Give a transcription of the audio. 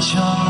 墙